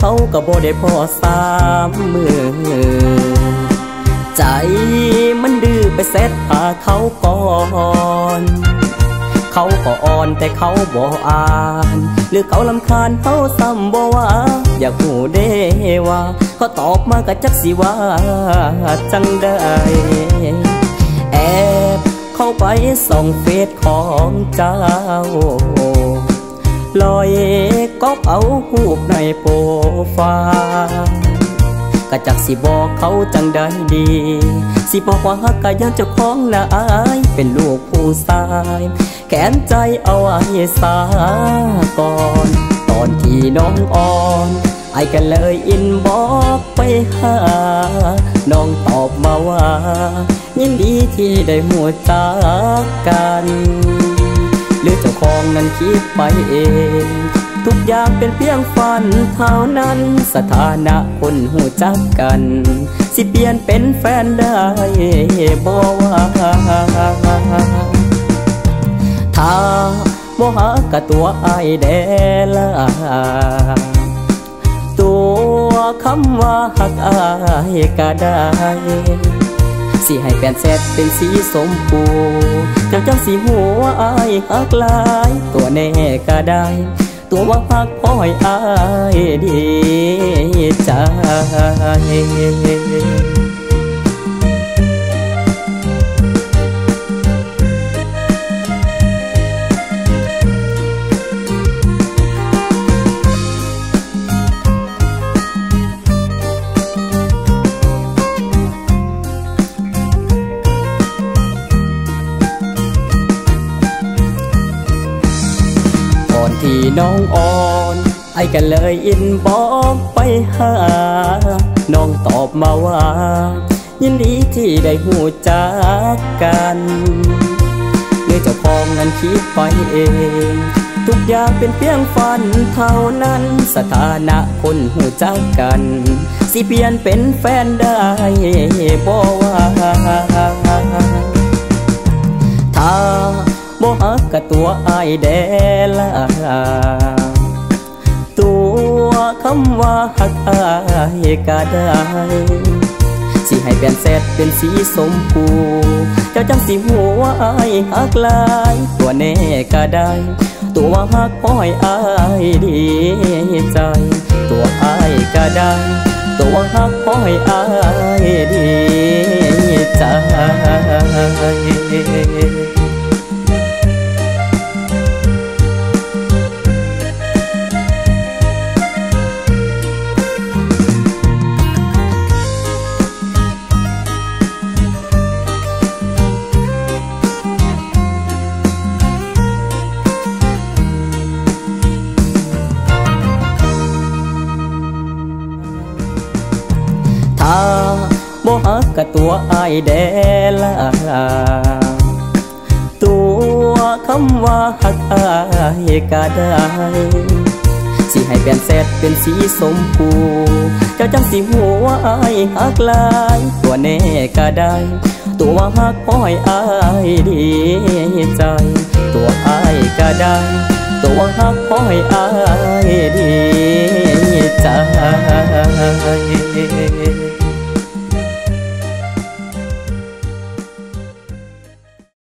เขาก็บ่ได้พอสามมือใจมันดื้อไปเซตหาเขาก่อนเขาก็อ่อนแต่เขาบ่อ่าน หรือเขาลำคาญเขาซ้ำบ่ว่า อยากหูเด้ว่าเขาตอบมาก็จักสิว่าจังได้แอบเข้าไปส่องเฟซของเจ้าลอย ก็เอาหูในโปรไฟล์กะจักสิบอกเขาจังได้ดี สิบอกว่าฮักกะยังเจ้าของละอายเป็นลูกผู้ชาย แขนใจเอาไว้สาก่อน ตอนที่น้องอ่อนไอ้กันเลยอินบอกไปหา น้องตอบมาว่า ยินดีที่ได้หัวจากกัน หรือเจ้าของนั้นคิดไปเอง ทุกอย่างเป็นเพียงฝันเท่านั้น สถานะคนหูจักกัน สิเปลี่ยนเป็นแฟนได้บ่ว่าถ้าบ่หากะตัวไอายแดลตัวคำว่าหักอายก็ได้สิให้แฟนแซดเป็นสีสมพูเจ้าจังสีหัวอายหักลาย ตัวแน่ก็ได้ ตัวว่าพักพ่อยอายดีใจี่น้องอ่อน ไอ้กันเลยอินบอกไปหา น้องตอบมาว่า ยินดีที่ได้หูจักกันเมื่อเจ้าของนั้นคิดไปเอง ทุกอย่างเป็นเพียงฝันเท่านั้น สถานะคนหูจักกัน สิเปลี่ยนเป็นแฟนได้บ่ว่าถ้า บ่ฮักกะตัวอายแดละตัวคำว่าฮักอายก็ได้สิให้เปลี่ยนแซดเป็นสีสมพูเจ้าจังสิหัวอายฮักลายตัวแน่ก็ได้ตัวฮักพ่อยอายดีใจ ตัวอายก็ได้ตัวฮักพ่อยอายดีใจ กะตัวไอายแดละตัวคำว่าฮักอายก็ได้ สิให้เปลี่ยนแซดเป็นสีสมพูเจ้าจังสิหัวไอายฮักลาย ตัวแน่ก็ได้ ตัวฮักพ่อยอายดีใจ ตัวไอก็ได้ ตัวฮักพ่อยอายดีใจ